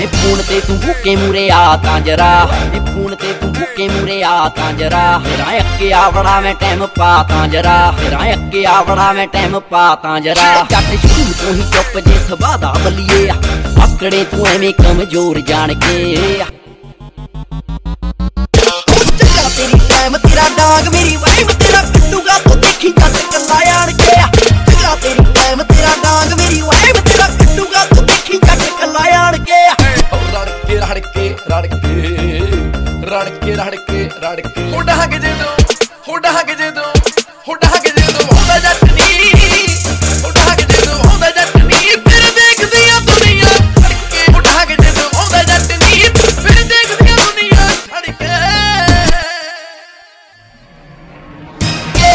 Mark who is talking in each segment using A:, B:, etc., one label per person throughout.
A: ਓਏ ਫੋਨ ਤੇ ਤੂੰ ਭੁੱਕੇ ਮੂਰੇ ਆ ਤਾਂ ਜਰਾ। ਨੇ ਫੋਨ ਤੇ ਤੂੰ ਭੁੱਕੇ ਮੂਰੇ ਆ ਤਾਂ ਜਰਾ। ਫੇਰਾਂ ਅੱਕੇ ਆਵੜਾ ਮੈਂ ਟਾਈਮ ਪਾ ਤਾਂ ਜਰਾ। ਫੇਰਾਂ ਅੱਕੇ ਆਵੜਾ ਮੈਂ ਟਾਈਮ ਪਾ ਤਾਂ ਜਰਾ। ਜੱਟ ਸ਼ੁਰੂ ਤੋਂ ਹੀ ਚੁੱਪ ਜੇ ਸਭਾ ਬਲੀਏ। ਆਕੜੇ ਤੂੰ ਐਵੇਂ ਕਮਜ਼ੋਰ ਜਾਣ ਕੇ।
B: ਕੇ
C: ਹੋ ਡਾਂਗ ਜੇ ਤੂੰ ਹੋ ਡਾਂਗ ਜੇ ਹੁੰਦਾ ਜੱਟ ਨੀ ਹੋ ਡਾਂਗ ਜੇ ਹੁੰਦਾ ਜੱਟ ਨੀ ਫਿਰ ਦੇਖਦੀ ਆ ਦੁਨੀਆ ਛੜ ਕੇ ਹੋ ਡਾਂਗ ਹੁੰਦਾ ਜੱਟ ਨੀ ਫਿਰ ਦੇਖਦੀ ਆ ਦੁਨੀਆ ਛੜ ਕੇ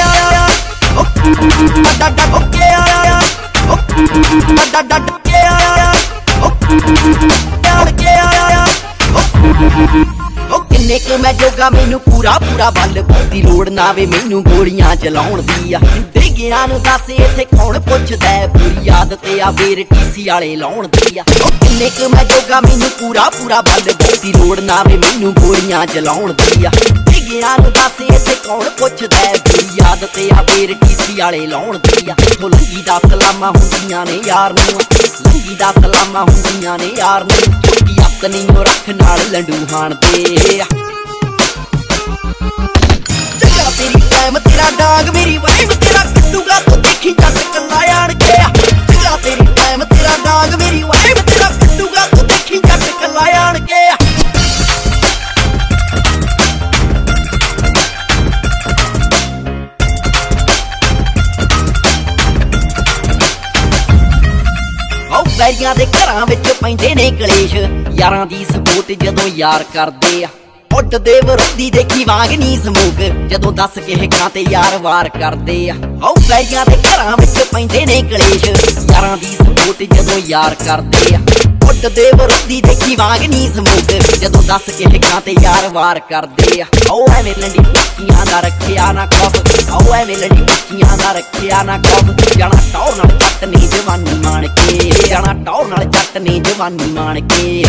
B: ਆਇਆ ਓ ਡਾ ਡੱਡਾ ਓਕੇ ਆਇਆ ਓ ਡੱਡਾ ਡੱਡਾ ਕੇ ਆਇਆ ਓ ਕਿੰਨੇ ਮੈਂ ਜੋਗਾ? ਮੈਨੂੰ ਪੂਰਾ ਪੂਰਾ ਬੱਲ ਦੀ ਲੋੜ ਨਾ ਵੇ। ਮੈਨੂੰ ਗੋਲੀਆਂ ਚਲਾਉਣ ਦੀ ਆ। ਦੇ ਗਿਆ ਨੂੰ ਦੱਸ ਇੱਥੇ ਕੌਣ ਪੁੱਛਦਾ ਪੂਰੀ ਆਦਤ ਆ ਵੀਰ ਟੀਸੀ ਵਾਲੇ ਲਾਉਣ ਦੀ ਆ। ਓ ਕਿੰਨੇ ਮੈਂ ਜੋਗਾ? ਮੈਨੂੰ ਪੂਰਾ ਪੂਰਾ ਬੱਲ ਦੀ ਲੋੜ ਨਾ ਵੇ। ਮੈਨੂੰ ਗੋਲੀਆਂ ਚਲਾਉਣ ਦੀ ਆ। ਦੇ ਗਿਆ ਨੂੰ ਦੱਸ ਇੱਥੇ ਕੌਣ ਪੁੱਛਦਾ ਪੂਰੀ ਆਦਤ ਆ ਵੀਰ ਟੀਸੀ ਵਾਲੇ ਲਾਉਣ ਦੀ ਆ। ਥੋ ਲੰਗੀ ਦਾ ਸਲਾਮਾਂ ਹੁੰਦੀਆਂ ਨੇ ਯਾਰ ਨੂੰ। ਲੰਗੀ ਦਾ ਸਲਾਮਾਂ ਹੁੰਦੀਆਂ ਨੇ ਯਾਰ ਨੂੰ। ਚੁੱਕੀ ਅੱਤ ਰੱਖ ਨਾਲ ਲੰਡੂ ਹਾਣ ਦੇ। ਚੱਕਾ ਤੇਰੀ ਟਾਈਮ ਤੇਰਾ ਡਾਂਗ, ਮੇਰੀ ਵਾਈਬ ਤੇਰਾ ਵੈਰੀਆਂ ਦੇ ਘਰਾਂ ਵਿੱਚ ਪੈਂਦੇ ਨੇ ਕਲੇਸ਼। ਯਾਰਾਂ ਦੀ ਸਪੋਰਟ ਜਦੋਂ ਯਾਰ ਕਰਦੇ ਆ। ਉੱਡਦੇ ਵਿਰੋਧੀ ਦੇਖੀ ਵਾਂਗ ਨਹੀਂ ਸਮੂਕ। ਜਦੋਂ ਦੱਸ ਕੇ ਹਿੱਕਾਂ ਤੇ ਯਾਰ ਵਾਰ ਕਰਦੇ ਆ। ਓ ਵੈਰੀਆਂ ਦੇ ਘਰਾਂ ਵਿੱਚ ਪੈਂਦੇ ਨੇ ਕਲੇਸ਼। ਯਾਰਾਂ ਦੀ ਸਪੋਰਟ ਜਦੋਂ ਯਾਰ ਕਰਦੇ ਆ। ਉੱਡਦੇ ਵਿਰੋਧੀ ਦੇਖੀ ਵਾਂਗ ਨਹੀਂ ਜਦੋਂ ਦੱਸ ਕੇ ਹਿੱਕਾਂ ਤੇ ਯਾਰ ਵਾਰ ਕਰਦੇ ਆ। ਓ ਐਵੇਂ ਲੰਡੀ ਪੱਕੀਆਂ ਦਾ ਰੱਖਿਆ ਨਾ ਖੌਫ, ਆਓ ਐਵੇਂ ਲੰਡੀ ਪੱਕੀਆਂ ਦਾ ਰੱਖਿਆ ਨਾ ਖੌਫ। ਜਾਣਾ ਟੌਰ ਨਾਲ ਚੱਟ ਨਹੀਂ ਜਵਾਨੀ ਮਾਣ ਕੇ, ਜਾਣਾ ਟੌਰ ਨਾਲ ਚੱਟ ਨਹੀਂ ਜਵਾਨੀ ਮਾਣ ਕੇ।